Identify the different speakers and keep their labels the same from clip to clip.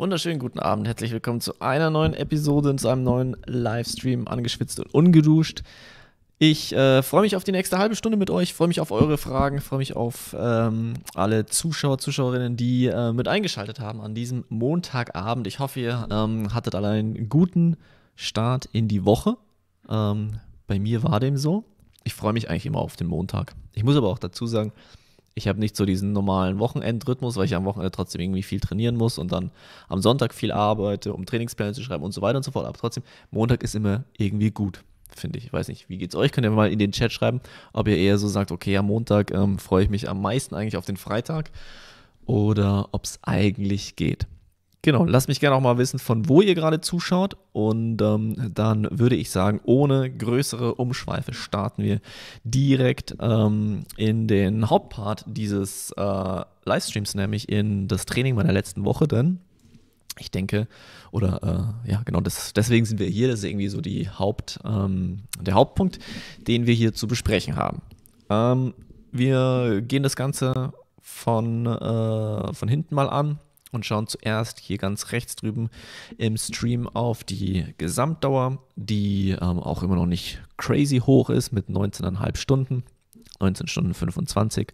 Speaker 1: wunderschönen guten Abend. Herzlich willkommen zu einer neuen Episode, zu einem neuen Livestream, angeschwitzt und ungeduscht. Ich äh, freue mich auf die nächste halbe Stunde mit euch, freue mich auf eure Fragen, freue mich auf ähm, alle Zuschauer, Zuschauerinnen, die äh, mit eingeschaltet haben an diesem Montagabend. Ich hoffe, ihr ähm, hattet alle einen guten Start in die Woche. Ähm, bei mir war dem so. Ich freue mich eigentlich immer auf den Montag. Ich muss aber auch dazu sagen, ich habe nicht so diesen normalen Wochenendrhythmus, weil ich am Wochenende trotzdem irgendwie viel trainieren muss und dann am Sonntag viel arbeite, um Trainingspläne zu schreiben und so weiter und so fort. Aber trotzdem, Montag ist immer irgendwie gut, finde ich. Ich weiß nicht, wie geht's euch? Könnt ihr mal in den Chat schreiben, ob ihr eher so sagt, okay, am Montag ähm, freue ich mich am meisten eigentlich auf den Freitag oder ob es eigentlich geht. Genau, lasst mich gerne auch mal wissen, von wo ihr gerade zuschaut. Und ähm, dann würde ich sagen, ohne größere Umschweife starten wir direkt ähm, in den Hauptpart dieses äh, Livestreams, nämlich in das Training meiner letzten Woche. Denn ich denke, oder äh, ja, genau, das, deswegen sind wir hier. Das ist irgendwie so die Haupt, ähm, der Hauptpunkt, den wir hier zu besprechen haben. Ähm, wir gehen das Ganze von, äh, von hinten mal an und schauen zuerst hier ganz rechts drüben im Stream auf die Gesamtdauer, die ähm, auch immer noch nicht crazy hoch ist mit 19,5 Stunden, 19 Stunden 25.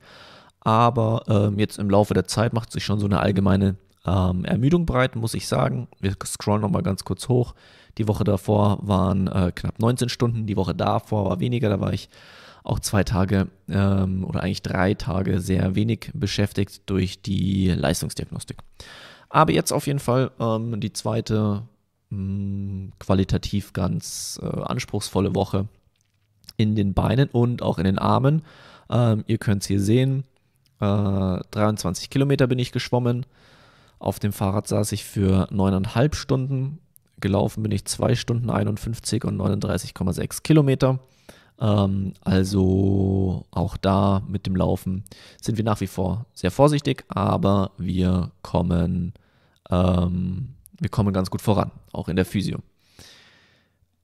Speaker 1: Aber ähm, jetzt im Laufe der Zeit macht sich schon so eine allgemeine ähm, Ermüdung breit, muss ich sagen. Wir scrollen nochmal ganz kurz hoch. Die Woche davor waren äh, knapp 19 Stunden, die Woche davor war weniger, da war ich auch zwei Tage ähm, oder eigentlich drei Tage sehr wenig beschäftigt durch die Leistungsdiagnostik. Aber jetzt auf jeden Fall ähm, die zweite mh, hm, qualitativ ganz äh, anspruchsvolle Woche in den Beinen und auch in den Armen. Ähm, ihr könnt es hier sehen. Äh, 23 Kilometer bin ich geschwommen. Auf dem Fahrrad saß ich für neuneinhalb Stunden. Gelaufen bin ich 2 Stunden 51 und 39,6 Kilometer. Ähm, also auch da mit dem Laufen sind wir nach wie vor sehr vorsichtig, aber wir kommen, ähm, wir kommen ganz gut voran, auch in der Physio.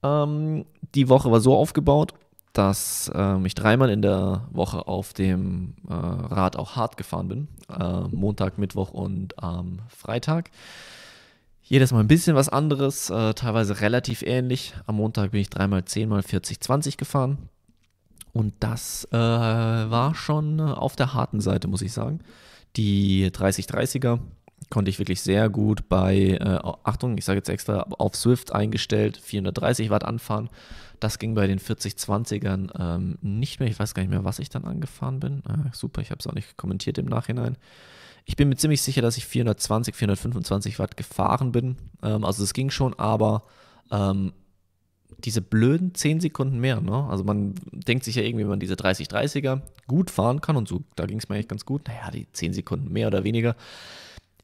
Speaker 1: Ähm, die Woche war so aufgebaut, dass ähm, ich dreimal in der Woche auf dem äh, Rad auch hart gefahren bin. Äh, Montag, Mittwoch und ähm, Freitag. Jedes Mal ein bisschen was anderes, äh, teilweise relativ ähnlich. Am Montag bin ich dreimal 10 mal 40, 20 gefahren. Und das äh, war schon auf der harten Seite, muss ich sagen. Die 3030er konnte ich wirklich sehr gut bei, äh, Achtung, ich sage jetzt extra, auf Swift eingestellt, 430 Watt anfahren. Das ging bei den 4020ern ähm, nicht mehr. Ich weiß gar nicht mehr, was ich dann angefahren bin. Äh, super, ich habe es auch nicht kommentiert im Nachhinein. Ich bin mir ziemlich sicher, dass ich 420, 425 Watt gefahren bin. Ähm, also es ging schon, aber ähm, diese blöden 10 Sekunden mehr. Ne? Also man denkt sich ja irgendwie, wenn man diese 30-30er gut fahren kann und so, da ging es mir eigentlich ganz gut. Naja, die 10 Sekunden mehr oder weniger,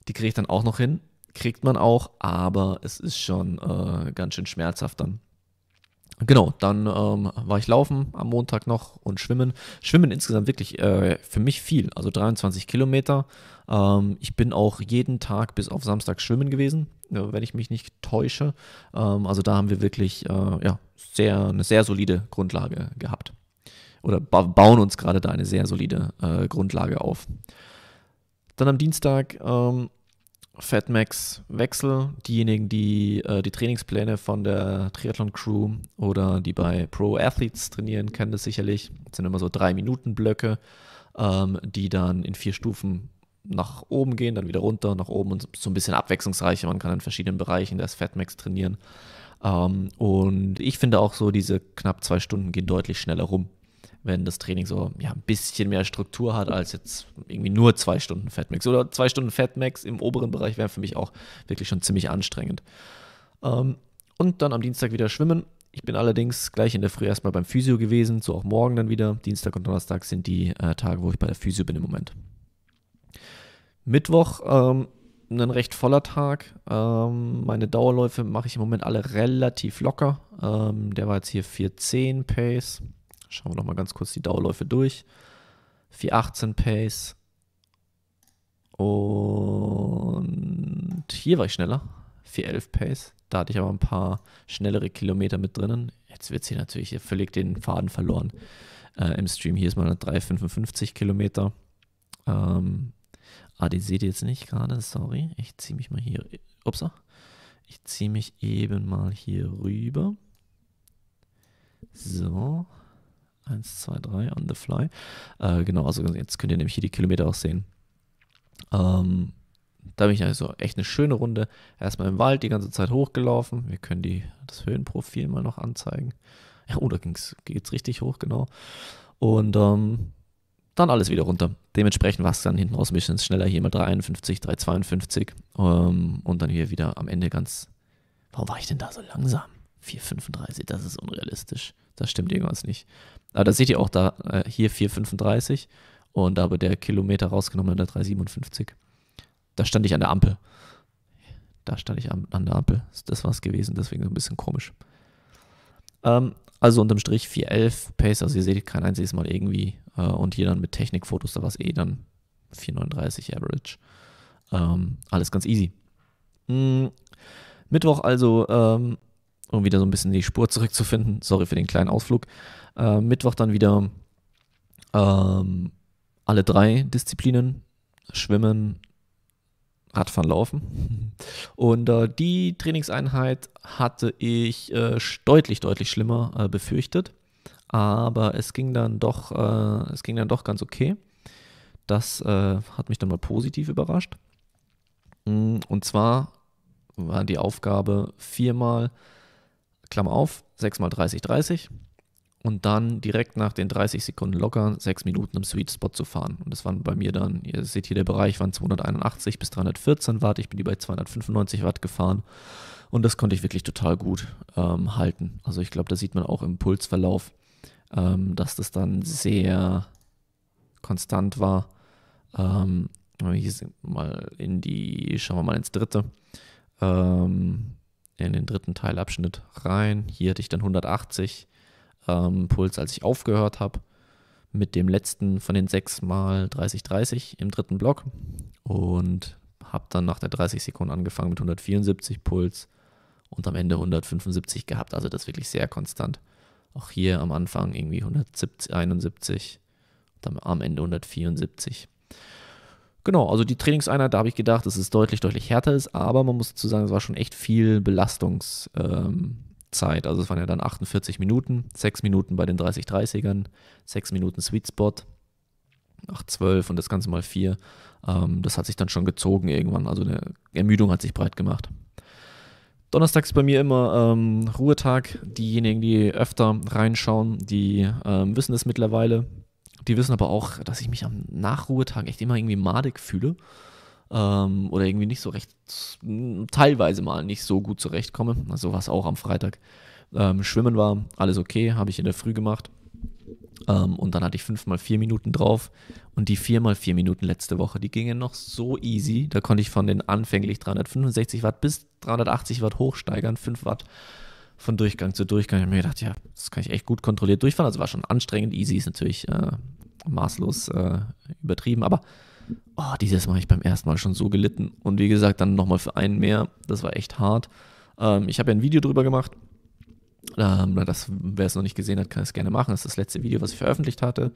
Speaker 1: die kriege ich dann auch noch hin. Kriegt man auch, aber es ist schon äh, ganz schön schmerzhaft dann. Genau, dann ähm, war ich laufen am Montag noch und schwimmen. Schwimmen insgesamt wirklich äh, für mich viel, also 23 Kilometer. Ähm, ich bin auch jeden Tag bis auf Samstag schwimmen gewesen, äh, wenn ich mich nicht täusche. Ähm, also da haben wir wirklich äh, ja, sehr, eine sehr solide Grundlage gehabt. Oder ba bauen uns gerade da eine sehr solide äh, Grundlage auf. Dann am Dienstag ähm, Fatmax Wechsel, diejenigen, die äh, die Trainingspläne von der Triathlon Crew oder die bei Pro Athletes trainieren, kennen das sicherlich. Das sind immer so drei Minuten Blöcke, ähm, die dann in vier Stufen nach oben gehen, dann wieder runter, nach oben und so ein bisschen abwechslungsreicher. Man kann in verschiedenen Bereichen des Fatmax trainieren. Ähm, und ich finde auch so, diese knapp zwei Stunden gehen deutlich schneller rum wenn das Training so ja, ein bisschen mehr Struktur hat als jetzt irgendwie nur zwei Stunden Fatmax. Oder zwei Stunden Fatmax im oberen Bereich wäre für mich auch wirklich schon ziemlich anstrengend. Ähm, und dann am Dienstag wieder schwimmen. Ich bin allerdings gleich in der Früh erstmal beim Physio gewesen, so auch morgen dann wieder. Dienstag und Donnerstag sind die äh, Tage, wo ich bei der Physio bin im Moment. Mittwoch ähm, ein recht voller Tag. Ähm, meine Dauerläufe mache ich im Moment alle relativ locker. Ähm, der war jetzt hier 410 Pace. Schauen wir nochmal ganz kurz die Dauerläufe durch. 418 Pace. Und hier war ich schneller. 411 Pace. Da hatte ich aber ein paar schnellere Kilometer mit drinnen. Jetzt wird es hier natürlich hier völlig den Faden verloren äh, im Stream. Hier ist mal 355 Kilometer. Ähm, ah, den seht ihr jetzt nicht gerade, sorry. Ich ziehe mich mal hier ups, ich ziehe mich eben mal hier rüber. So. 1, 2, 3 on the fly. Äh, genau, also jetzt könnt ihr nämlich hier die Kilometer auch sehen. Ähm, da bin ich also echt eine schöne Runde. Erstmal im Wald die ganze Zeit hochgelaufen. Wir können die, das Höhenprofil mal noch anzeigen. Ja, oh, da geht es richtig hoch, genau. Und ähm, dann alles wieder runter. Dementsprechend war es dann hinten raus ein bisschen schneller. Hier mal 351, 352 ähm, und dann hier wieder am Ende ganz. Warum war ich denn da so langsam? 435, das ist unrealistisch. Das stimmt irgendwas nicht. Aber da seht ihr auch da, äh, hier 435 und da aber der Kilometer rausgenommen, der 357. Da stand ich an der Ampel. Da stand ich an, an der Ampel. Das war es gewesen, deswegen ein bisschen komisch. Ähm, also unterm Strich 411 Pace, also ihr seht kein einziges Mal irgendwie. Äh, und hier dann mit Technikfotos, da war es eh dann 439 Average. Ähm, alles ganz easy. Mhm. Mittwoch also, ähm, um wieder so ein bisschen die Spur zurückzufinden. Sorry für den kleinen Ausflug. Äh, Mittwoch dann wieder ähm, alle drei Disziplinen. Schwimmen, Radfahren, Laufen. Und äh, die Trainingseinheit hatte ich äh, deutlich, deutlich schlimmer äh, befürchtet. Aber es ging dann doch, äh, es ging dann doch ganz okay. Das äh, hat mich dann mal positiv überrascht. Mm, und zwar war die Aufgabe viermal, Klammer auf, sechsmal 30, 30 und dann direkt nach den 30 Sekunden locker sechs Minuten im Sweet Spot zu fahren. Und das waren bei mir dann, ihr seht hier der Bereich, waren 281 bis 314 Watt. Ich bin die bei 295 Watt gefahren und das konnte ich wirklich total gut ähm, halten. Also ich glaube, da sieht man auch im Pulsverlauf, ähm, dass das dann sehr konstant war. Ähm, hier mal in die, schauen wir mal ins dritte, ähm, in den dritten Teilabschnitt rein. Hier hatte ich dann 180 ähm, Puls, als ich aufgehört habe mit dem letzten von den sechs mal 30-30 im dritten Block und habe dann nach der 30 Sekunden angefangen mit 174 Puls und am Ende 175 gehabt. Also das wirklich sehr konstant. Auch hier am Anfang irgendwie 171 71 dann am Ende 174. Genau, also die Trainingseinheit, da habe ich gedacht, dass es deutlich, deutlich härter ist, aber man muss dazu sagen, es war schon echt viel Belastungs, ähm. Also es waren ja dann 48 Minuten, 6 Minuten bei den 30-30ern, 6 Minuten Sweet Spot, 8, 12 und das Ganze mal 4. Ähm, das hat sich dann schon gezogen irgendwann. Also eine Ermüdung hat sich breit gemacht. Donnerstag ist bei mir immer ähm, Ruhetag. Diejenigen, die öfter reinschauen, die ähm, wissen es mittlerweile. Die wissen aber auch, dass ich mich am Nachruhetag echt immer irgendwie madig fühle ähm, oder irgendwie nicht so recht, teilweise mal nicht so gut zurechtkomme. Also war es auch am Freitag. Ähm, Schwimmen war alles okay, habe ich in der Früh gemacht. Ähm, und dann hatte ich fünf mal vier Minuten drauf. Und die vier mal vier Minuten letzte Woche, die gingen noch so easy. Da konnte ich von den anfänglich 365 Watt bis 380 Watt hochsteigern, 5 Watt von Durchgang zu Durchgang. Ich habe mir gedacht, ja, das kann ich echt gut kontrolliert durchfahren. Also war schon anstrengend. Easy ist natürlich äh, maßlos äh, übertrieben, aber oh, dieses Mal habe ich beim ersten Mal schon so gelitten. Und wie gesagt, dann nochmal für einen mehr. Das war echt hart. Ähm, ich habe ja ein Video drüber gemacht. Ähm, das, wer es noch nicht gesehen hat, kann es gerne machen. Das ist das letzte Video, was ich veröffentlicht hatte.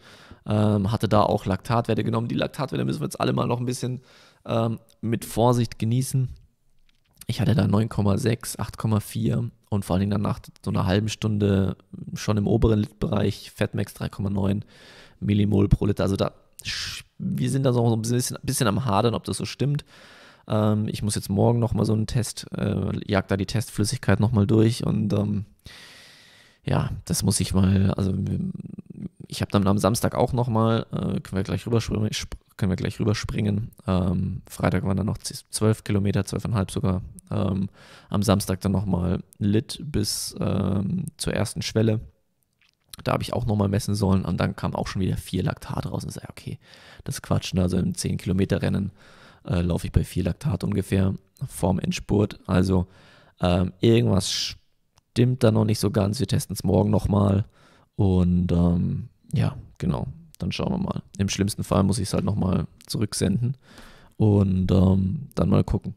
Speaker 1: Ähm, hatte da auch Laktatwerte genommen. Die Laktatwerte müssen wir jetzt alle mal noch ein bisschen ähm, mit Vorsicht genießen. Ich hatte da 9,6, 8,4 und vor allen Dingen dann nach so einer halben Stunde schon im oberen Litbereich Fatmax 3,9 Millimol pro Liter. Also da wir sind da so ein bisschen, bisschen am Hadern, ob das so stimmt. Ähm, ich muss jetzt morgen nochmal so einen Test, äh, jag da die Testflüssigkeit nochmal durch und ähm, ja, das muss ich mal, also ich habe dann am Samstag auch nochmal, äh, können wir gleich rüberspringen, können wir gleich rüberspringen. Ähm, Freitag waren dann noch 12 Kilometer, 12,5 sogar. Ähm, am Samstag dann nochmal Lit bis ähm, zur ersten Schwelle. Da habe ich auch nochmal messen sollen und dann kam auch schon wieder 4 Laktat raus und sage, okay, das Quatschen. Also im 10 Kilometer Rennen äh, laufe ich bei 4 Laktat ungefähr vorm Endspurt. Also ähm, irgendwas stimmt da noch nicht so ganz. Wir testen es morgen nochmal und ähm, ja, genau. Dann schauen wir mal. Im schlimmsten Fall muss ich es halt nochmal zurücksenden und ähm, dann mal gucken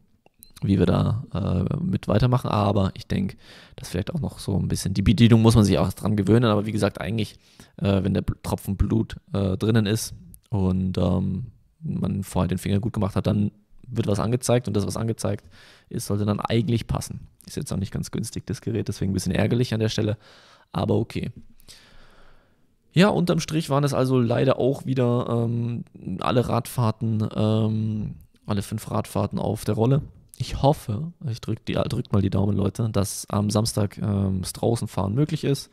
Speaker 1: wie wir da äh, mit weitermachen. Aber ich denke, dass vielleicht auch noch so ein bisschen die Bedienung muss man sich auch dran gewöhnen. Aber wie gesagt, eigentlich, äh, wenn der Tropfen Blut äh, drinnen ist und ähm, man vorher den Finger gut gemacht hat, dann wird was angezeigt und das, was angezeigt ist, sollte dann eigentlich passen. Ist jetzt auch nicht ganz günstig, das Gerät, deswegen ein bisschen ärgerlich an der Stelle, aber okay. Ja, unterm Strich waren es also leider auch wieder ähm, alle Radfahrten, ähm, alle fünf Radfahrten auf der Rolle. Ich hoffe, ich drücke drückt mal die Daumen, Leute, dass am Samstag ähm, das Draußenfahren möglich ist.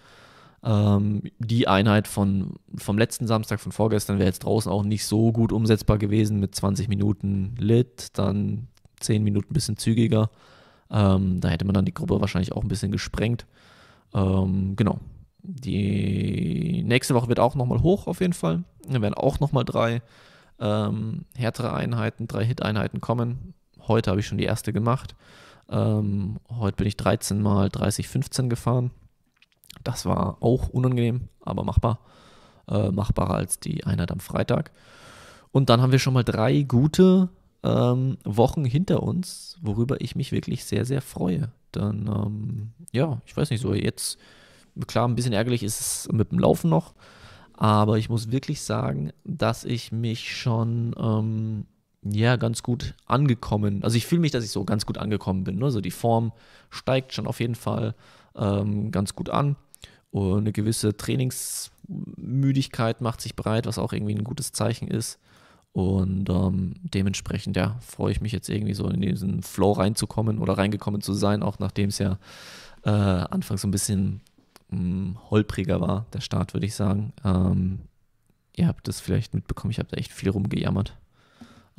Speaker 1: Ähm, die Einheit von, vom letzten Samstag, von vorgestern, wäre jetzt draußen auch nicht so gut umsetzbar gewesen mit 20 Minuten Lit, dann 10 Minuten ein bisschen zügiger. Ähm, da hätte man dann die Gruppe wahrscheinlich auch ein bisschen gesprengt. Ähm, genau. Die nächste Woche wird auch nochmal hoch auf jeden Fall. Da werden auch nochmal drei ähm, härtere Einheiten, drei Hit-Einheiten kommen. Heute habe ich schon die erste gemacht. Ähm, heute bin ich 13 mal 30, 15 gefahren. Das war auch unangenehm, aber machbar. Äh, machbarer als die Einheit am Freitag. Und dann haben wir schon mal drei gute ähm, Wochen hinter uns, worüber ich mich wirklich sehr, sehr freue. Dann, ähm, ja, ich weiß nicht, so jetzt, klar, ein bisschen ärgerlich ist es mit dem Laufen noch, aber ich muss wirklich sagen, dass ich mich schon, ähm, ja, ganz gut angekommen, also ich fühle mich, dass ich so ganz gut angekommen bin. Ne? So die Form steigt schon auf jeden Fall ähm, ganz gut an. Und eine gewisse Trainingsmüdigkeit macht sich breit, was auch irgendwie ein gutes Zeichen ist. Und ähm, dementsprechend, ja, freue ich mich jetzt irgendwie so in diesen Flow reinzukommen oder reingekommen zu sein, auch nachdem es ja äh, anfangs so ein bisschen mh, hm, holpriger war, der Start, würde ich sagen. Ähm, ihr habt das vielleicht mitbekommen, ich habe da echt viel rumgejammert.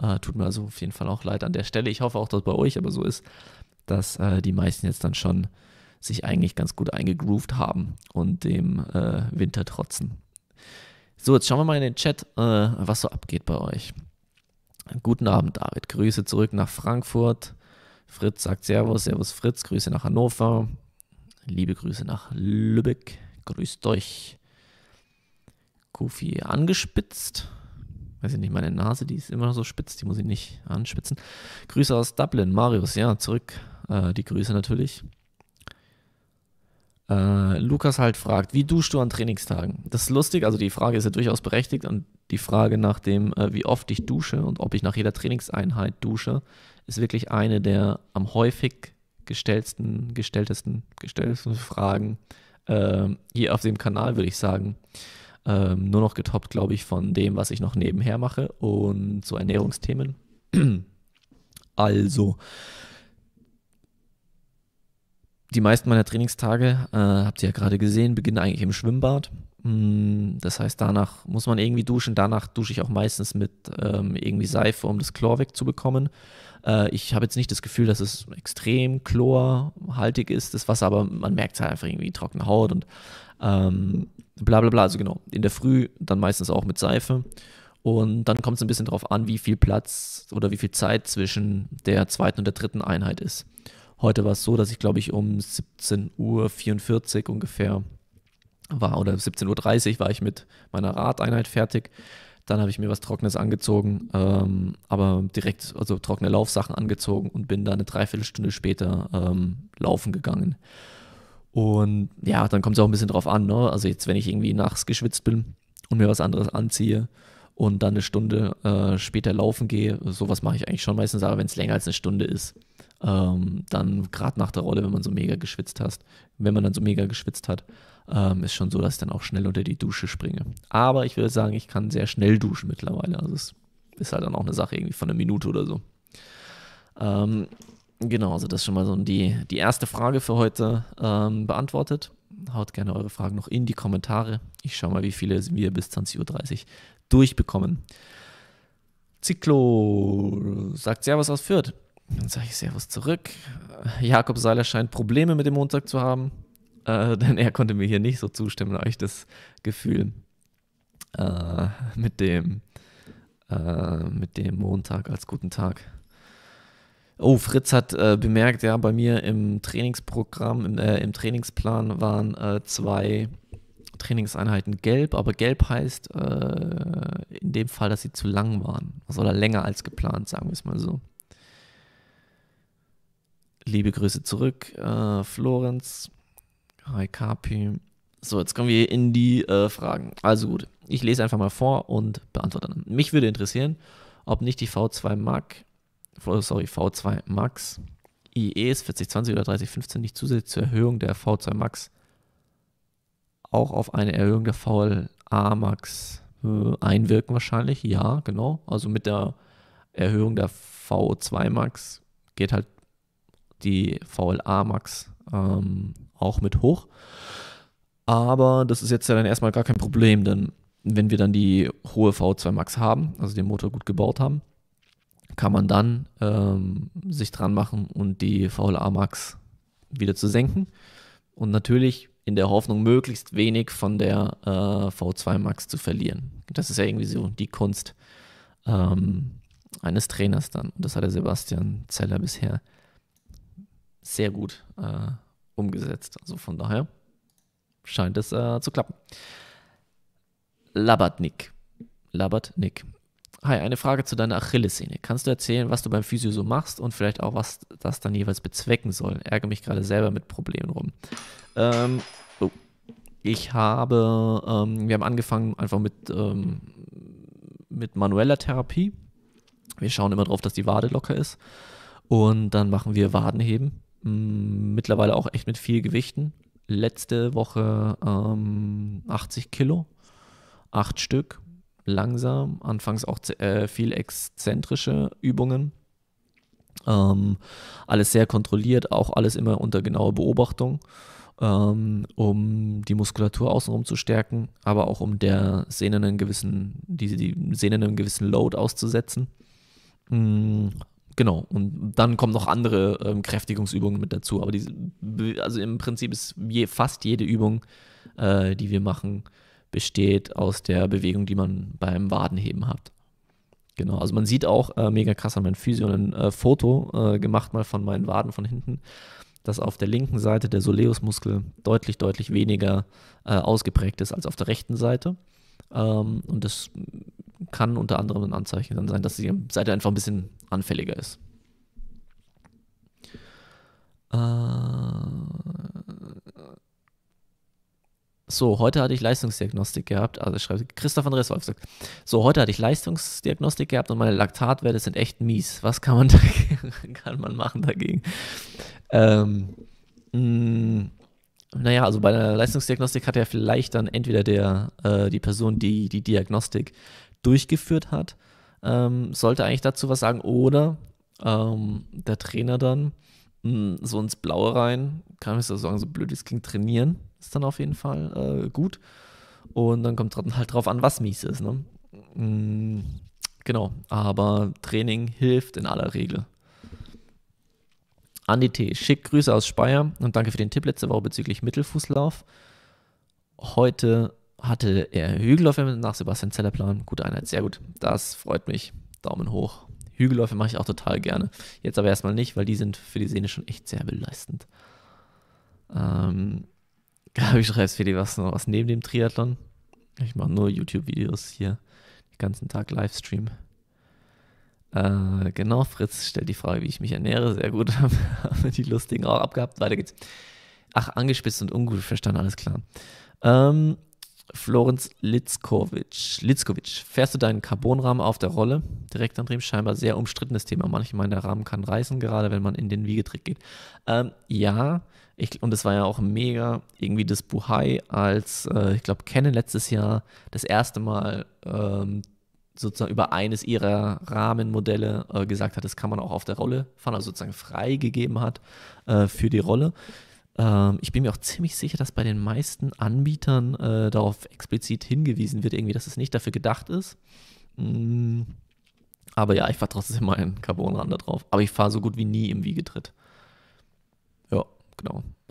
Speaker 1: Äh, tut mir also auf jeden Fall auch leid an der Stelle. Ich hoffe auch, dass bei euch aber so ist, dass äh, die meisten jetzt dann schon sich eigentlich ganz gut eingegroovt haben und dem äh, Winter trotzen. So, jetzt schauen wir mal in den Chat, äh, was so abgeht bei euch. Guten Abend, David. Grüße zurück nach Frankfurt. Fritz sagt Servus, Servus Fritz. Grüße nach Hannover. Liebe Grüße nach Lübeck. Grüßt euch. Kofi angespitzt. Weiß ich nicht, meine Nase, die ist immer noch so spitz, die muss ich nicht anspitzen. Grüße aus Dublin. Marius, ja, zurück. Äh, die Grüße natürlich. Äh, Lukas halt fragt, wie duschst du an Trainingstagen? Das ist lustig, also die Frage ist ja durchaus berechtigt und die Frage nach dem, äh, wie oft ich dusche und ob ich nach jeder Trainingseinheit dusche, ist wirklich eine der am häufig gestellten, gestelltesten, gestelltesten Fragen äh, hier auf dem Kanal, würde ich sagen. Ähm, nur noch getoppt, glaube ich, von dem, was ich noch nebenher mache und so Ernährungsthemen. also, die meisten meiner Trainingstage, äh, habt ihr ja gerade gesehen, beginnen eigentlich im Schwimmbad. Mm, das heißt, danach muss man irgendwie duschen. Danach dusche ich auch meistens mit ähm, irgendwie Seife, um das Chlor wegzubekommen. Äh, ich habe jetzt nicht das Gefühl, dass es extrem chlorhaltig ist, das Wasser, aber man merkt es halt einfach irgendwie trockene Haut und ähm, bla bla bla. Also genau, in der Früh dann meistens auch mit Seife. Und dann kommt es ein bisschen darauf an, wie viel Platz oder wie viel Zeit zwischen der zweiten und der dritten Einheit ist. Heute war es so, dass ich, glaube ich, um 17.44 Uhr ungefähr war oder 17.30 Uhr war ich mit meiner Radeinheit fertig. Dann habe ich mir was Trockenes angezogen, ähm, aber direkt, also trockene Laufsachen angezogen und bin dann eine Dreiviertelstunde später ähm, laufen gegangen. Und ja, dann kommt es auch ein bisschen drauf an, ne? Also jetzt, wenn ich irgendwie nachts geschwitzt bin und mir was anderes anziehe und dann eine Stunde äh, später laufen gehe, sowas mache ich eigentlich schon meistens, aber wenn es länger als eine Stunde ist, ähm, dann gerade nach der Rolle, wenn man so mega geschwitzt hat, wenn man dann so mega geschwitzt hat, ähm, ist schon so, dass ich dann auch schnell unter die Dusche springe. Aber ich würde sagen, ich kann sehr schnell duschen mittlerweile. Also es ist halt dann auch eine Sache irgendwie von einer Minute oder so. Ähm, genau, also das ist schon mal so die, die erste Frage für heute ähm, beantwortet. Haut gerne eure Fragen noch in die Kommentare. Ich schaue mal, wie viele wir bis 20.30 Uhr durchbekommen. Zyklo sagt Servus aus Fürth. Dann sage ich Servus zurück. Jakob Seiler scheint Probleme mit dem Montag zu haben, äh, denn er konnte mir hier nicht so zustimmen, da habe ich das Gefühl äh, mit, dem, äh, mit dem Montag als guten Tag. Oh, Fritz hat äh, bemerkt, ja, bei mir im Trainingsprogramm, im, äh, im Trainingsplan waren äh, zwei Trainingseinheiten gelb, aber gelb heißt in dem Fall, dass sie zu lang waren. Also oder länger als geplant, sagen wir es mal so. Liebe Grüße zurück, äh, Florenz. Hi Kapi. So, jetzt kommen wir in die äh, Fragen. Also gut, ich lese einfach mal vor und beantworte dann. Mich würde interessieren, ob nicht die V2 Mac sorry, V2 Max IEs 4020 oder 3015 nicht zusätzlich zur Erhöhung der V2 Max auch auf eine Erhöhung der VLA Max äh, einwirken wahrscheinlich? Ja, genau. Also mit der Erhöhung der V2 Max geht halt die VLA Max ähm, auch mit hoch. Aber das ist jetzt ja dann erstmal gar kein Problem, denn wenn wir dann die hohe V2 Max haben, also den Motor gut gebaut haben, kann man dann ähm, sich dran machen und die VLA Max wieder zu senken. Und natürlich in der Hoffnung, möglichst wenig von der äh, V2 Max zu verlieren. Das ist ja irgendwie so die Kunst ähm, eines Trainers dann. Und das hat der Sebastian Zeller bisher sehr gut äh, umgesetzt. Also von daher scheint es äh, zu klappen. Labatnik. Labatnik. Hi, eine Frage zu deiner Achillessehne. Kannst du erzählen, was du beim Physio so machst und vielleicht auch, was das dann jeweils bezwecken soll? Ärgere mich gerade selber mit Problemen rum. Ähm, oh. Ich habe, ähm, wir haben angefangen einfach mit, ähm, mit manueller Therapie. Wir schauen immer drauf, dass die Wade locker ist. Und dann machen wir Wadenheben. Mm, mittlerweile auch echt mit viel Gewichten. Letzte Woche 80 ähm, Kilo, acht Stück, langsam. Anfangs auch äh, viel exzentrische Übungen. Ähm, alles sehr kontrolliert, auch alles immer unter genauer Beobachtung ähm, um die Muskulatur außenrum zu stärken, aber auch um der Sehne einen gewissen, die, die Sehne einen gewissen Load auszusetzen. Mhm. Genau, und dann kommen noch andere ähm, Kräftigungsübungen mit dazu. Aber diese, also im Prinzip ist je, fast jede Übung, äh, die wir machen, besteht aus der Bewegung, die man beim Wadenheben hat. Genau, also man sieht auch äh, mega krass an meinem Physio ein äh, Foto äh, gemacht mal von meinen Waden von hinten dass auf der linken Seite der Soleusmuskel deutlich, deutlich weniger äh, ausgeprägt ist als auf der rechten Seite. Ähm, und das kann unter anderem ein Anzeichen dann sein, dass die Seite einfach ein bisschen anfälliger ist. Äh, so, heute hatte ich Leistungsdiagnostik gehabt. Also schreibt Christoph Andreas Wolf sagt, so, heute hatte ich Leistungsdiagnostik gehabt und meine Laktatwerte sind echt mies. Was kann man, dagegen, kann man machen dagegen? Ähm, mh, mm, naja, also bei der Leistungsdiagnostik hat ja vielleicht dann entweder der, äh, die Person, die die Diagnostik durchgeführt hat, ähm, sollte eigentlich dazu was sagen oder ähm, der Trainer dann mh, mm, so ins Blaue rein, kann ich so sagen, so blöd es klingt, trainieren ist dann auf jeden Fall äh, gut. Und dann kommt halt drauf an, was mies ist. Ne? Mm, genau, aber Training hilft in aller Regel. Andi T. Schick Grüße aus Speyer und danke für den Tipp letzte Woche bezüglich Mittelfußlauf. Heute hatte er Hügelläufe nach Sebastian Zeller Plan. Gute Einheit, sehr gut. Das freut mich. Daumen hoch. Hügelläufe mache ich auch total gerne. Jetzt aber erstmal nicht, weil die sind für die Sehne schon echt sehr belastend. Ähm, Gabi schreibt, Feli, was noch was neben dem Triathlon? Ich mache nur YouTube-Videos hier. Den ganzen Tag Livestream. Äh, genau, Fritz stellt die Frage, wie ich mich ernähre. Sehr gut. haben wir die lustigen auch abgehabt. Weiter geht's. Ach, angespitzt und ungut verstanden, alles klar. Ähm, Florenz Litzkovic. Litzkovic, fährst du deinen Carbonrahmen auf der Rolle? Direkt an dem scheinbar sehr umstrittenes Thema. Manche meinen, der Rahmen kann reißen, gerade wenn man in den Wiegetrick geht. Ähm, ja, ich, und es war ja auch mega, irgendwie das Buhai als, äh, ich glaube, Canon letztes Jahr das erste Mal ähm, sozusagen über eines ihrer Rahmenmodelle äh, gesagt hat, das kann man auch auf der Rolle fahren, also sozusagen freigegeben hat äh, für die Rolle. Ähm, ich bin mir auch ziemlich sicher, dass bei den meisten Anbietern äh, darauf explizit hingewiesen wird, irgendwie, dass es nicht dafür gedacht ist. Mm, aber ja, ich fahre trotzdem meinen Carbonrand da drauf. Aber ich fahre so gut wie nie im Wiegetritt.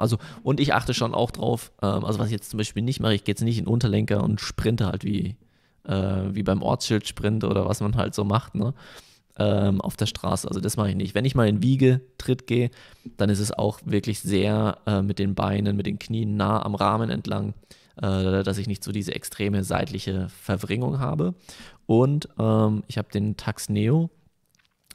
Speaker 1: Also, und ich achte schon auch drauf, ähm, also was ich jetzt zum Beispiel nicht mache, ich gehe jetzt nicht in Unterlenker und sprinte halt wie, äh, wie beim Ortsschildsprint oder was man halt so macht, ne? Ähm, auf der Straße. Also das mache ich nicht. Wenn ich mal in Wiegetritt gehe, dann ist es auch wirklich sehr äh, mit den Beinen, mit den Knien nah am Rahmen entlang, äh, dass ich nicht so diese extreme seitliche Verwringung habe. Und ähm, ich habe den Tax Neo.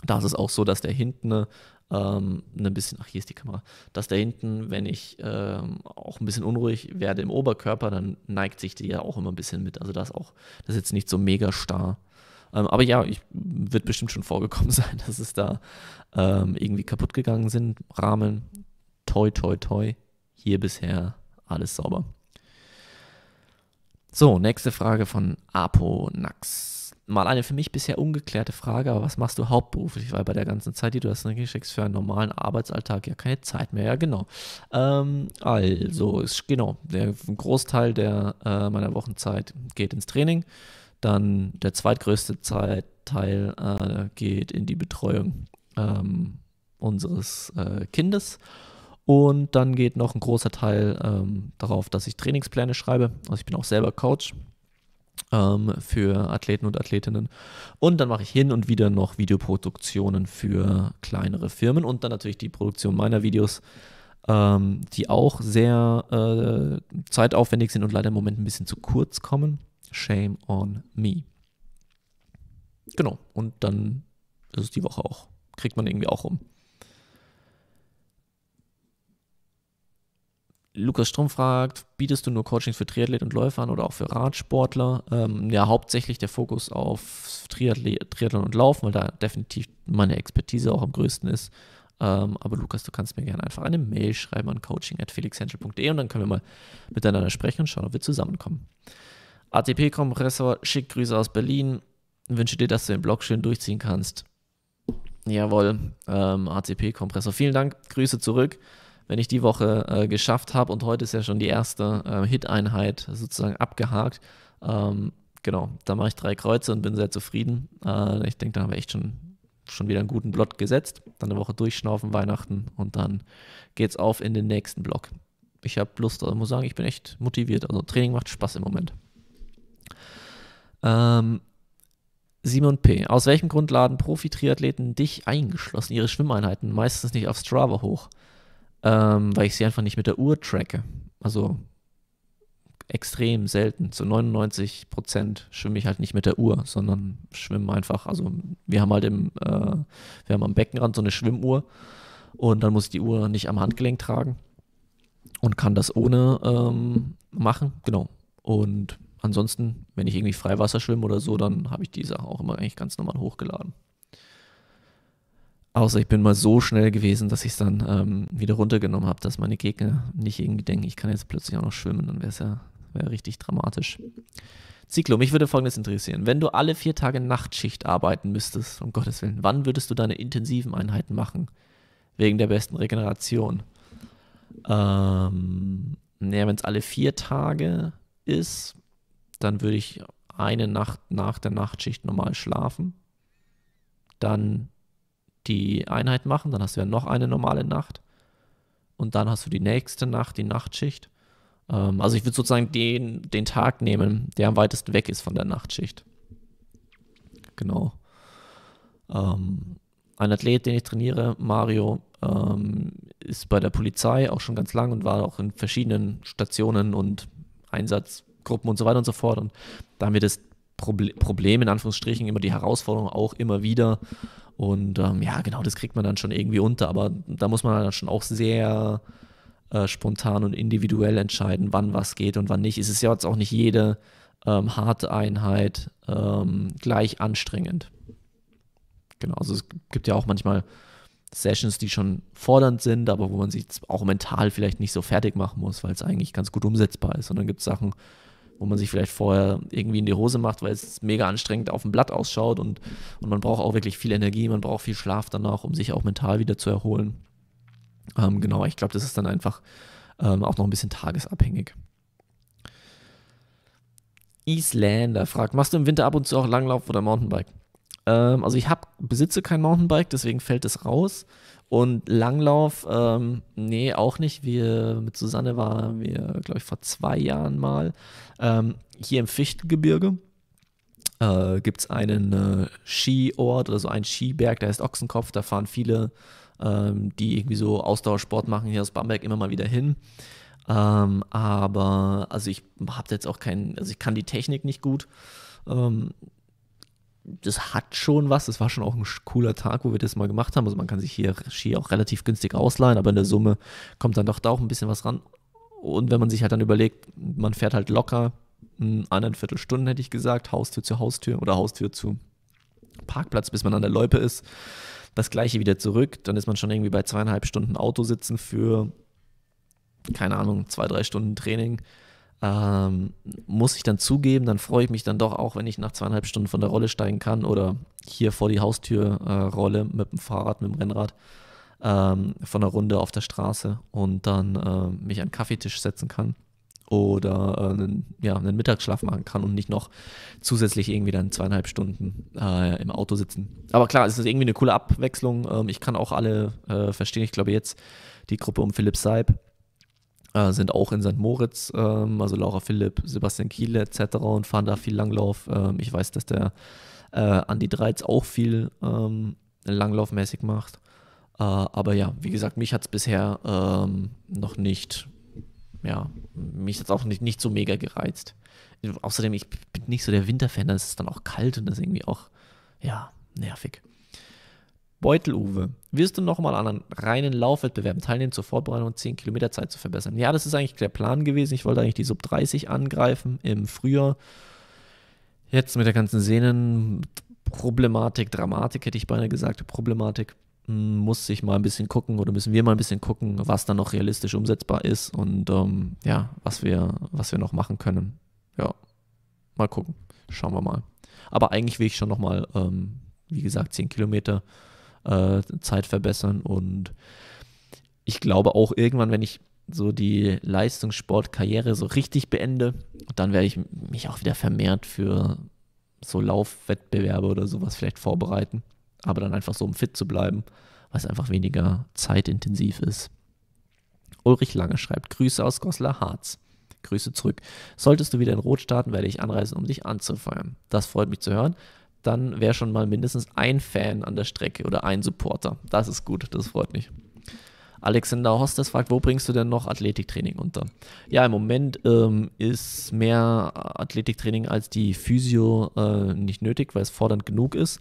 Speaker 1: Da ist es auch so, dass der hinten ähm, ein bisschen, ach hier ist die Kamera, dass da hinten, wenn ich ähm, auch ein bisschen unruhig werde im Oberkörper, dann neigt sich die ja auch immer ein bisschen mit. Also das auch, das ist jetzt nicht so mega starr. Ähm, aber ja, ich, wird bestimmt schon vorgekommen sein, dass es da ähm, irgendwie kaputt gegangen sind. Rahmen, toi, toi, toi. Hier bisher alles sauber. So, nächste Frage von Apo Nax mal eine für mich bisher ungeklärte Frage, aber was machst du hauptberuflich? Weil bei der ganzen Zeit, die du hast, schickst für einen normalen Arbeitsalltag ja keine Zeit mehr. Ja, genau. Ähm, also, ist, genau, der Großteil der, äh, meiner Wochenzeit geht ins Training. Dann der zweitgrößte Zeitteil äh, geht in die Betreuung ähm, unseres äh, Kindes. Und dann geht noch ein großer Teil ähm, darauf, dass ich Trainingspläne schreibe. Also ich bin auch selber Coach ähm, für Athleten und Athletinnen. Und dann mache ich hin und wieder noch Videoproduktionen für kleinere Firmen und dann natürlich die Produktion meiner Videos, ähm, die auch sehr äh, zeitaufwendig sind und leider im Moment ein bisschen zu kurz kommen. Shame on me. Genau, und dann ist es die Woche auch. Kriegt man irgendwie auch rum. Lukas Strom fragt, bietest du nur Coachings für Triathleten und Läufer an oder auch für Radsportler? Ähm, ja, hauptsächlich der Fokus auf Triathlet, Triathlon und Laufen, weil da definitiv meine Expertise auch am größten ist. Ähm, aber Lukas, du kannst mir gerne einfach eine Mail schreiben an coaching.felixhensel.de und dann können wir mal miteinander sprechen und schauen, ob wir zusammenkommen. ATP-Kompressor, schick Grüße aus Berlin. Wünsche dir, dass du den Blog schön durchziehen kannst. Jawohl, ähm, ATP-Kompressor. Vielen Dank, Grüße zurück wenn ich die Woche äh, geschafft habe und heute ist ja schon die erste äh, Hit-Einheit sozusagen abgehakt. Ähm, genau, da mache ich drei Kreuze und bin sehr zufrieden. Äh, ich denke, da haben wir echt schon, schon wieder einen guten Block gesetzt. Dann eine Woche durchschnaufen, Weihnachten und dann geht's auf in den nächsten Block. Ich habe Lust, also muss sagen, ich bin echt motiviert. Also Training macht Spaß im Moment. Ähm, Simon P. Aus welchem Grund laden Profi-Triathleten dich eingeschlossen ihre Schwimmeinheiten meistens nicht auf Strava hoch? Ähm, weil ich sie einfach nicht mit der Uhr tracke. Also extrem selten. Zu 99 Prozent schwimme ich halt nicht mit der Uhr, sondern schwimme einfach. Also wir haben halt im, äh, wir haben am Beckenrand so eine Schwimmuhr und dann muss ich die Uhr nicht am Handgelenk tragen und kann das ohne ähm, machen. Genau. Und ansonsten, wenn ich irgendwie Freiwasser schwimme oder so, dann habe ich die Sache auch immer eigentlich ganz normal hochgeladen. Außer ich bin mal so schnell gewesen, dass ich es dann ähm, wieder runtergenommen habe, dass meine Gegner nicht irgendwie denken, ich kann jetzt plötzlich auch noch schwimmen, dann wäre es ja wär richtig dramatisch. Zyklo, mich würde folgendes interessieren. Wenn du alle vier Tage Nachtschicht arbeiten müsstest, um Gottes Willen, wann würdest du deine intensiven Einheiten machen? Wegen der besten Regeneration. Ähm, naja, wenn es alle vier Tage ist, dann würde ich eine Nacht nach der Nachtschicht normal schlafen. Dann die Einheit machen, dann hast du ja noch eine normale Nacht und dann hast du die nächste Nacht, die Nachtschicht. Ähm, also ich würde sozusagen den, den Tag nehmen, der am weitesten weg ist von der Nachtschicht. Genau. Ähm, ein Athlet, den ich trainiere, Mario, ähm, ist bei der Polizei auch schon ganz lang und war auch in verschiedenen Stationen und Einsatzgruppen und so weiter und so fort. Und da haben wir das Problem, in Anführungsstrichen, immer die Herausforderung auch immer wieder. Und ähm, ja, genau, das kriegt man dann schon irgendwie unter, aber da muss man dann schon auch sehr äh, spontan und individuell entscheiden, wann was geht und wann nicht. Es ist ja jetzt auch nicht jede ähm, harte Einheit ähm, gleich anstrengend. Genau, also es gibt ja auch manchmal Sessions, die schon fordernd sind, aber wo man sich auch mental vielleicht nicht so fertig machen muss, weil es eigentlich ganz gut umsetzbar ist. Und dann gibt es Sachen, wo man sich vielleicht vorher irgendwie in die Hose macht, weil es mega anstrengend auf dem Blatt ausschaut und, und man braucht auch wirklich viel Energie, man braucht viel Schlaf danach, um sich auch mental wieder zu erholen. Ähm, genau, ich glaube, das ist dann einfach ähm, auch noch ein bisschen tagesabhängig. Islander fragt, machst du im Winter ab und zu auch Langlauf oder Mountainbike? Ähm, also ich hab, besitze kein Mountainbike, deswegen fällt es raus. Und Langlauf, ähm, nee, auch nicht. Wir mit Susanne waren wir, glaube ich, vor zwei Jahren mal ähm, hier im Fichtengebirge. Äh, Gibt es einen äh, Skiort oder so einen Skiberg, der heißt Ochsenkopf. Da fahren viele, ähm, die irgendwie so Ausdauersport machen, hier aus Bamberg immer mal wieder hin. Ähm, aber also ich habe jetzt auch keinen, also ich kann die Technik nicht gut. Ähm, das hat schon was. Das war schon auch ein cooler Tag, wo wir das mal gemacht haben. Also man kann sich hier Ski auch relativ günstig ausleihen, aber in der Summe kommt dann doch da auch ein bisschen was ran. Und wenn man sich halt dann überlegt, man fährt halt locker eineinviertel Stunden, hätte ich gesagt, Haustür zu Haustür oder Haustür zu Parkplatz, bis man an der Loipe ist. Das gleiche wieder zurück. Dann ist man schon irgendwie bei zweieinhalb Stunden Auto sitzen für, keine Ahnung, zwei, drei Stunden Training. Ähm, muss ich dann zugeben, dann freue ich mich dann doch auch, wenn ich nach zweieinhalb Stunden von der Rolle steigen kann oder hier vor die Haustür äh, rolle mit dem Fahrrad, mit dem Rennrad ähm, von der Runde auf der Straße und dann äh, mich an den Kaffeetisch setzen kann oder äh, einen, ja, einen Mittagsschlaf machen kann und nicht noch zusätzlich irgendwie dann zweieinhalb Stunden äh, im Auto sitzen. Aber klar, es ist irgendwie eine coole Abwechslung. Ähm, ich kann auch alle äh, verstehen. Ich glaube jetzt die Gruppe um Philipp Seib äh, sind auch in St. Moritz, ähm, also Laura Philipp, Sebastian Kiele etc. und fahren da viel Langlauf. Ähm, ich weiß, dass der äh, Andi Dreiz auch viel ähm, Langlaufmäßig macht. Äh, aber ja, wie gesagt, mich hat es bisher ähm, noch nicht, ja, mich hat es auch nicht, nicht so mega gereizt. Außerdem, ich bin nicht so der Winterfan, da ist es dann auch kalt und das ist irgendwie auch, ja, nervig. Beutel-Uwe, wirst du nochmal an einem reinen Laufwettbewerben teilnehmen, zur Vorbereitung 10 Kilometer Zeit zu verbessern? Ja, das ist eigentlich der Plan gewesen. Ich wollte eigentlich die Sub 30 angreifen im Frühjahr. Jetzt mit der ganzen Sehnenproblematik, Dramatik hätte ich beinahe gesagt, Problematik, hm, muss ich mal ein bisschen gucken oder müssen wir mal ein bisschen gucken, was dann noch realistisch umsetzbar ist und ähm, ja, was wir, was wir noch machen können. Ja, mal gucken. Schauen wir mal. Aber eigentlich will ich schon nochmal, ähm, wie gesagt, 10 Kilometer äh, Zeit verbessern. Und ich glaube auch irgendwann, wenn ich so die Leistungssportkarriere so richtig beende, dann werde ich mich auch wieder vermehrt für so Laufwettbewerbe oder sowas vielleicht vorbereiten. Aber dann einfach so, um fit zu bleiben, weil es einfach weniger zeitintensiv ist. Ulrich Lange schreibt: Grüße aus Goslar Harz. Grüße zurück. Solltest du wieder in Rot starten, werde ich anreisen, um dich anzufeuern. Das freut mich zu hören dann wäre schon mal mindestens ein Fan an der Strecke oder ein Supporter. Das ist gut, das freut mich. Alexander Hostes fragt, wo bringst du denn noch Athletiktraining unter? Ja, im Moment ähm, ist mehr Athletiktraining als die Physio äh, nicht nötig, weil es fordernd genug ist.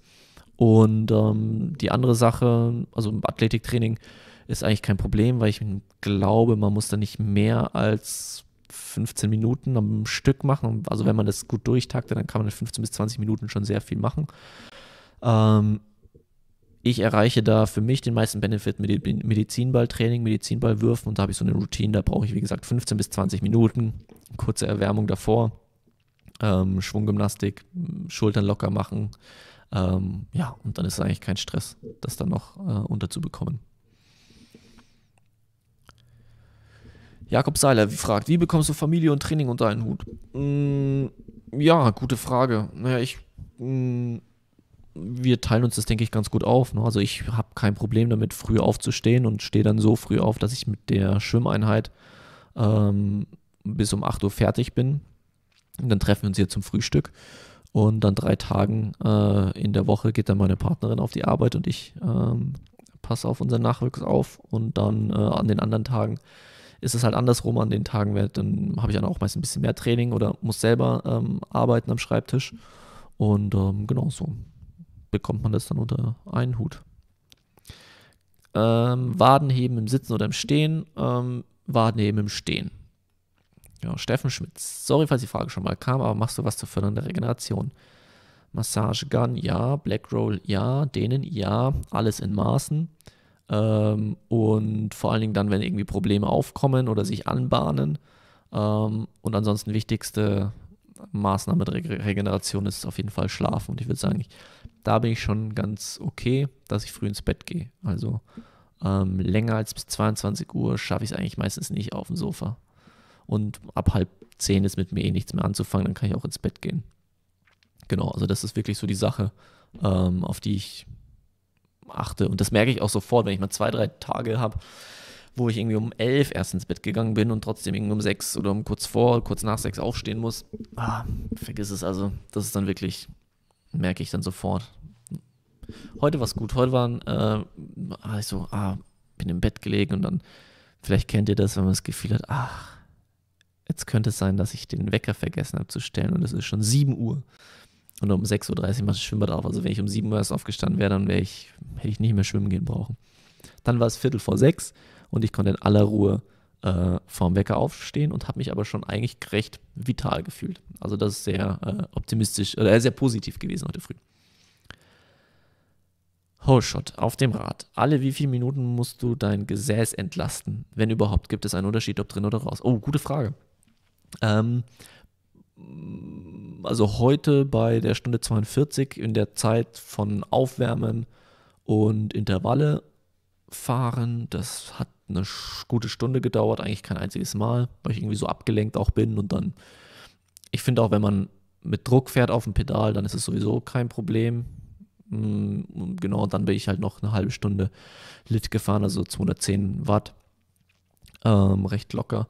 Speaker 1: Und ähm, die andere Sache, also Athletiktraining ist eigentlich kein Problem, weil ich glaube, man muss da nicht mehr als 15 Minuten am Stück machen. Also wenn man das gut durchtaktet, dann kann man in 15 bis 20 Minuten schon sehr viel machen. Ähm, ich erreiche da für mich den meisten Benefit mit Medizinballtraining, Medizinballwürfen und da habe ich so eine Routine, da brauche ich wie gesagt 15 bis 20 Minuten, kurze Erwärmung davor, ähm, Schwunggymnastik, Schultern locker machen, ähm, ja und dann ist es eigentlich kein Stress, das dann noch äh, unterzubekommen. Jakob Seiler fragt, wie bekommst du Familie und Training unter einen Hut? Mm, ja, gute Frage. Naja, ich, mm, wir teilen uns das, denke ich, ganz gut auf. Ne? Also ich habe kein Problem damit, früh aufzustehen und stehe dann so früh auf, dass ich mit der Schwimmeinheit ähm, bis um 8 Uhr fertig bin. Und dann treffen wir uns hier zum Frühstück. Und dann drei Tagen äh, in der Woche geht dann meine Partnerin auf die Arbeit und ich ähm, passe auf unseren Nachwuchs auf. Und dann äh, an den anderen Tagen ist es halt andersrum an den Tagen, dann habe ich dann auch meist ein bisschen mehr Training oder muss selber ähm, arbeiten am Schreibtisch. Und ähm, genau so bekommt man das dann unter einen Hut. Ähm, Wadenheben im Sitzen oder im Stehen. Ähm, Wadenheben im Stehen. Ja, Steffen Schmitz. Sorry, falls die Frage schon mal kam, aber machst du was zur Förderung der Regeneration? Massage Gun, ja. Black Roll, ja. Dehnen, ja. Alles in Maßen. Ähm, und vor allen Dingen dann, wenn irgendwie Probleme aufkommen oder sich anbahnen. Ähm, und ansonsten wichtigste Maßnahme der Re Regeneration ist auf jeden Fall Schlafen. Und ich würde sagen, ich, da bin ich schon ganz okay, dass ich früh ins Bett gehe. Also ähm, länger als bis 22 Uhr schaffe ich es eigentlich meistens nicht auf dem Sofa. Und ab halb zehn ist mit mir eh nichts mehr anzufangen, dann kann ich auch ins Bett gehen. Genau, also das ist wirklich so die Sache, ähm, auf die ich achte. Und das merke ich auch sofort, wenn ich mal zwei, drei Tage habe, wo ich irgendwie um elf erst ins Bett gegangen bin und trotzdem irgendwie um sechs oder um kurz vor, kurz nach sechs aufstehen muss. Ah, vergiss es also. Das ist dann wirklich, merke ich dann sofort. Heute war es gut. Heute waren, äh, so, ah, bin im Bett gelegen und dann, vielleicht kennt ihr das, wenn man das Gefühl hat, ach, jetzt könnte es sein, dass ich den Wecker vergessen habe zu stellen und es ist schon 7 Uhr. Und um 6.30 Uhr macht das Schwimmbad auf. Also wenn ich um 7 Uhr erst aufgestanden wäre, dann wäre ich, hätte ich nicht mehr schwimmen gehen brauchen. Dann war es Viertel vor sechs und ich konnte in aller Ruhe äh, vorm Wecker aufstehen und habe mich aber schon eigentlich recht vital gefühlt. Also das ist sehr äh, optimistisch oder sehr positiv gewesen heute früh. Holeshot auf dem Rad. Alle wie viele Minuten musst du dein Gesäß entlasten? Wenn überhaupt, gibt es einen Unterschied, ob drin oder raus? Oh, gute Frage. Ähm, also heute bei der Stunde 42 in der Zeit von Aufwärmen und Intervalle fahren, das hat eine gute Stunde gedauert, eigentlich kein einziges Mal, weil ich irgendwie so abgelenkt auch bin und dann, ich finde auch, wenn man mit Druck fährt auf dem Pedal, dann ist es sowieso kein Problem. Mm, genau, dann bin ich halt noch eine halbe Stunde Lit gefahren, also 210 Watt, ähm, recht locker.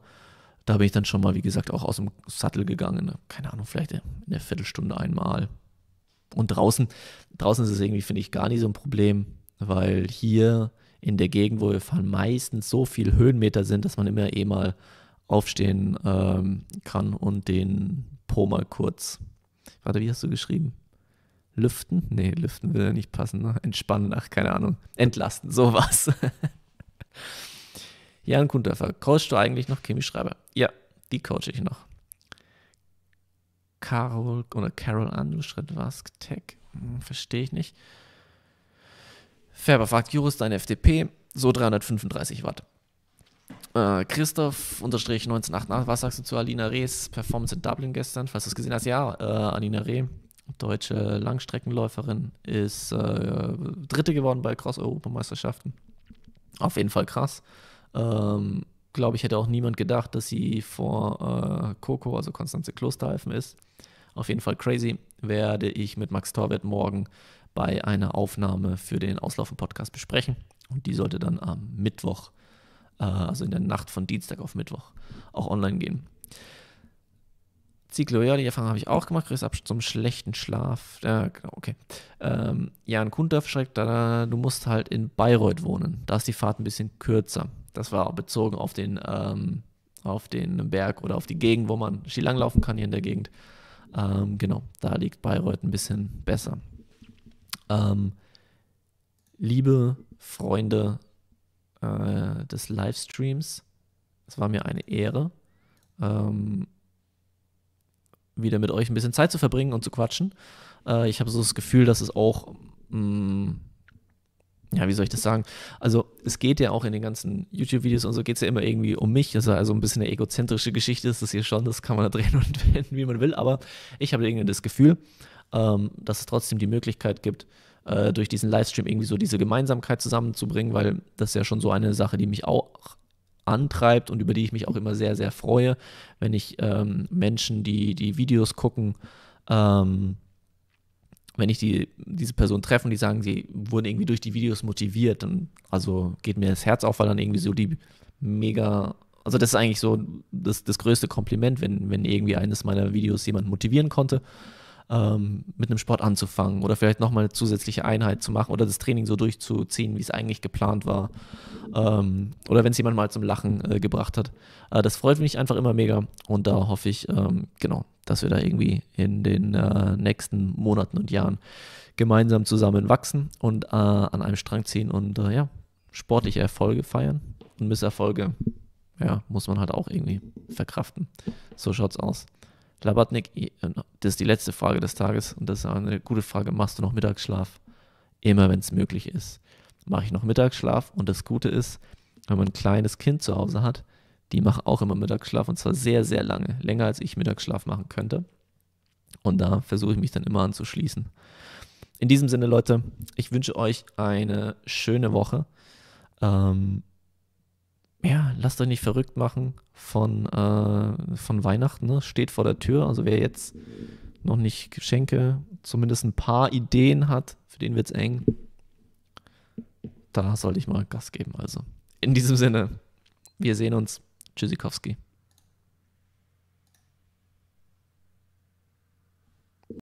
Speaker 1: Da bin ich dann schon mal, wie gesagt, auch aus dem Sattel gegangen. Keine Ahnung, vielleicht in der Viertelstunde einmal. Und draußen, draußen ist es irgendwie, finde ich, gar nicht so ein Problem, weil hier in der Gegend, wo wir fahren, meistens so viel Höhenmeter sind, dass man immer eh mal aufstehen ähm, kann und den Po mal kurz. Warte, wie hast du geschrieben? Lüften? Nee, lüften will ja nicht passen. Ne? Entspannen, ach, keine Ahnung. Entlasten, sowas. Jan Kunterfer, coachst du eigentlich noch Chemieschreiber? Ja, die coache ich noch. Carol oder Carol Andruschritt Wask Tech, hm, verstehe ich nicht. Färber fragt Jurist, deine FDP, so 335 Watt. Äh, Christoph unterstrich 1988, was sagst du zu Alina Rees Performance in Dublin gestern? Falls du es gesehen hast, ja, äh, Alina Reh, deutsche Langstreckenläuferin, ist äh, Dritte geworden bei Cross-Europameisterschaften. Auf jeden Fall krass. Ähm, Glaube ich, hätte auch niemand gedacht, dass sie vor äh, Coco, also Konstanze Klosterhalfen ist. Auf jeden Fall crazy. Werde ich mit Max Torwart morgen bei einer Aufnahme für den Auslaufen-Podcast besprechen. Und die sollte dann am Mittwoch, äh, also in der Nacht von Dienstag auf Mittwoch, auch online gehen. Zyklo, ja, die Erfahrung habe ich auch gemacht. Chris ab zum schlechten Schlaf. Ja, genau, okay. Ähm, Jan Kunterf schreibt, da, du musst halt in Bayreuth wohnen. Da ist die Fahrt ein bisschen kürzer. Das war auch bezogen auf den, ähm, auf den Berg oder auf die Gegend, wo man Ski laufen kann hier in der Gegend. Ähm, genau, da liegt Bayreuth ein bisschen besser. Ähm, liebe Freunde äh, des Livestreams, es war mir eine Ehre, ähm, wieder mit euch ein bisschen Zeit zu verbringen und zu quatschen. Äh, ich habe so das Gefühl, dass es auch, mh, mm, ja, wie soll ich das sagen? Also, es geht ja auch in den ganzen YouTube-Videos und so geht es ja immer irgendwie um mich. Also, also ein bisschen eine egozentrische Geschichte ist das hier schon, das kann man da drehen und wenden, wie man will. Aber ich habe irgendwie das Gefühl, ähm, dass es trotzdem die Möglichkeit gibt, äh, durch diesen Livestream irgendwie so diese Gemeinsamkeit zusammenzubringen, weil das ist ja schon so eine Sache, die mich auch antreibt und über die ich mich auch immer sehr, sehr freue, wenn ich ähm, Menschen, die die Videos gucken, ähm, wenn ich die, diese Person treffe und die sagen, sie wurden irgendwie durch die Videos motiviert, dann also geht mir das Herz auf, weil dann irgendwie so die mega, also das ist eigentlich so das, das größte Kompliment, wenn, wenn irgendwie eines meiner Videos jemand motivieren konnte ähm, mit einem Sport anzufangen oder vielleicht nochmal eine zusätzliche Einheit zu machen oder das Training so durchzuziehen, wie es eigentlich geplant war. Ähm, oder wenn es jemand mal zum Lachen äh, gebracht hat. Äh, das freut mich einfach immer mega und da hoffe ich, ähm, genau, dass wir da irgendwie in den äh, nächsten Monaten und Jahren gemeinsam zusammen wachsen und äh, an einem Strang ziehen und äh, ja, sportliche Erfolge feiern und Misserfolge, ja, muss man halt auch irgendwie verkraften. So schaut's aus. Labatnik, äh, das ist die letzte Frage des Tages und das ist eine gute Frage. Machst du noch Mittagsschlaf? Immer, wenn es möglich ist. Mache ich noch Mittagsschlaf und das Gute ist, wenn man ein kleines Kind zu Hause hat, die machen auch immer Mittagsschlaf und zwar sehr, sehr lange. Länger als ich Mittagsschlaf machen könnte. Und da versuche ich mich dann immer anzuschließen. In diesem Sinne, Leute, ich wünsche euch eine schöne Woche. Ähm, ja, lasst euch nicht verrückt machen von, äh, von Weihnachten. Ne? Steht vor der Tür. Also wer jetzt noch nicht Geschenke, zumindest ein paar Ideen hat, für den wird es eng. Da sollte ich mal Gas geben. Also in diesem Sinne, wir sehen uns. Tschüssikowski.